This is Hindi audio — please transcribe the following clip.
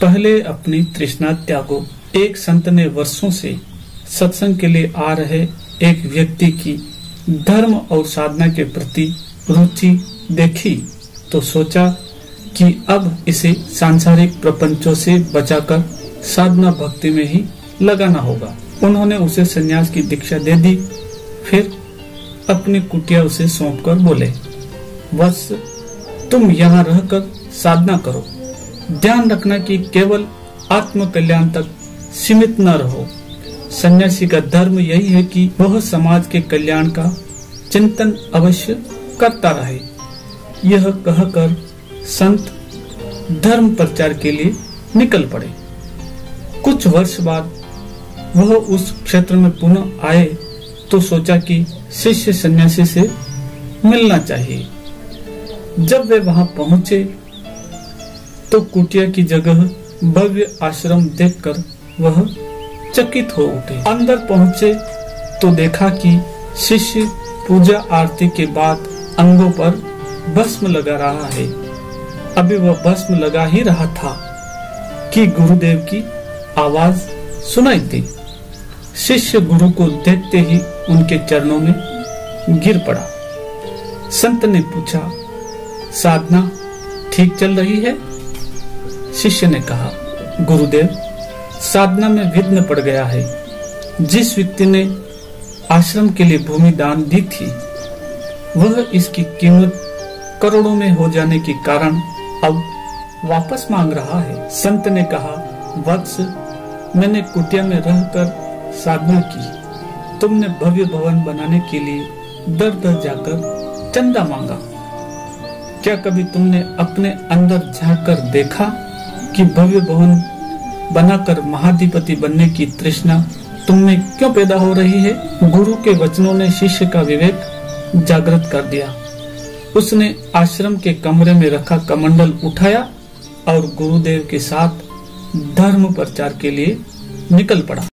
पहले अपनी तृष्णा त्यागो। एक संत ने वर्षों से सत्संग के लिए आ रहे एक व्यक्ति की धर्म और साधना के प्रति रुचि देखी तो सोचा कि अब इसे सांसारिक प्रपंचों से बचाकर साधना भक्ति में ही लगाना होगा। उन्होंने उसे संन्यास की दीक्षा दे दी, फिर अपनी कुटिया उसे सौंपकर बोले, बस तुम यहाँ रहकर साधना करो। ध्यान रखना कि केवल आत्म कल्याण तक सीमित न रहो। सन्यासी का धर्म यही है कि वह समाज के कल्याण का चिंतन अवश्य करता रहे। यह कहकर संत धर्म प्रचार के लिए निकल पड़े। कुछ वर्ष बाद वह उस क्षेत्र में पुनः आए तो सोचा कि शिष्य सन्यासी से मिलना चाहिए। जब वे वहाँ पहुँचे तो कुटिया की जगह भव्य आश्रम देखकर वह चकित हो उठे। अंदर पहुँचे तो देखा कि शिष्य पूजा आरती के बाद अंगों पर भस्म लगा रहा है। अभी वह भस्म लगा ही रहा था कि गुरुदेव की आवाज़ सुनाई दी। शिष्य गुरु को देखते ही उनके चरणों में गिर पड़ा। संत ने पूछा, साधना ठीक चल रही है? शिष्य ने कहा, गुरुदेव, साधना में विघ्न पड़ गया है। जिस व्यक्ति ने आश्रम के लिए भूमि दान दी थी, वह इसकी कीमत करोड़ों में हो जाने के कारण अब वापस मांग रहा है। संत ने कहा, वत्स, मैंने कुटिया में रहकर साधना की। तुमने भव्य भवन बनाने के लिए दर दर जाकर चंदा मांगा। क्या कभी तुमने अपने अंदर झाँक कर देखा? कि भव्य भवन बनाकर महाधिपति बनने की तृष्णा तुम में क्यों पैदा हो रही है? गुरु के वचनों ने शिष्य का विवेक जागृत कर दिया। उसने आश्रम के कमरे में रखा कमंडल उठाया और गुरुदेव के साथ धर्म प्रचार के लिए निकल पड़ा।